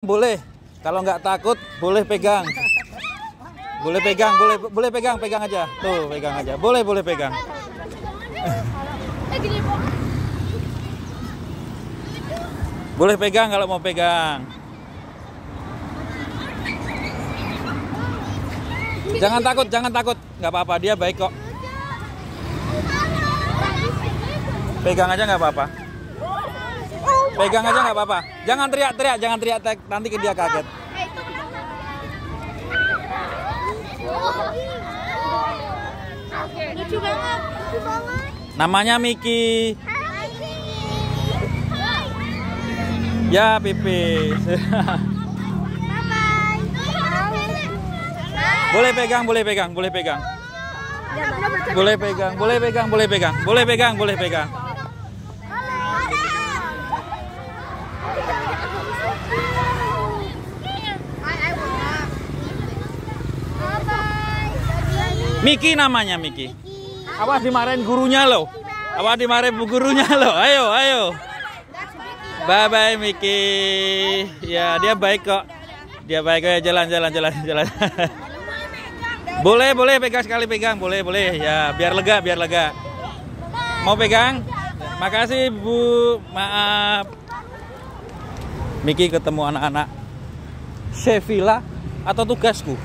Boleh. Kalau nggak takut, boleh pegang. Boleh pegang, boleh boleh pegang, pegang aja. Tuh, pegang aja. Boleh, boleh pegang. Boleh pegang kalau mau pegang. Jangan takut, jangan takut. Nggak apa-apa, dia baik kok. Pegang aja nggak apa-apa. Pegang aja nggak apa-apa. Jangan teriak-teriak, jangan teriak nanti dia kaget. Lucu banget, lucu banget. Namanya Miki. Ya, pipis. boleh pegang, boleh pegang, boleh pegang. Boleh pegang, boleh pegang, boleh pegang. Boleh pegang, boleh pegang. Miki namanya Miki. Awas dimarahin gurunya loh. Awas dimarahin bu gurunya loh. Ayo, ayo. Bye bye Miki. Ya, dia baik kok. Dia baik kok. Jalan, jalan, jalan, jalan. boleh, boleh pegang sekali pegang. Boleh, boleh. Ya, biar lega, biar lega. Mau pegang? Makasih Bu. Maaf. Miki ketemu anak-anak Sevilla atau tugasku?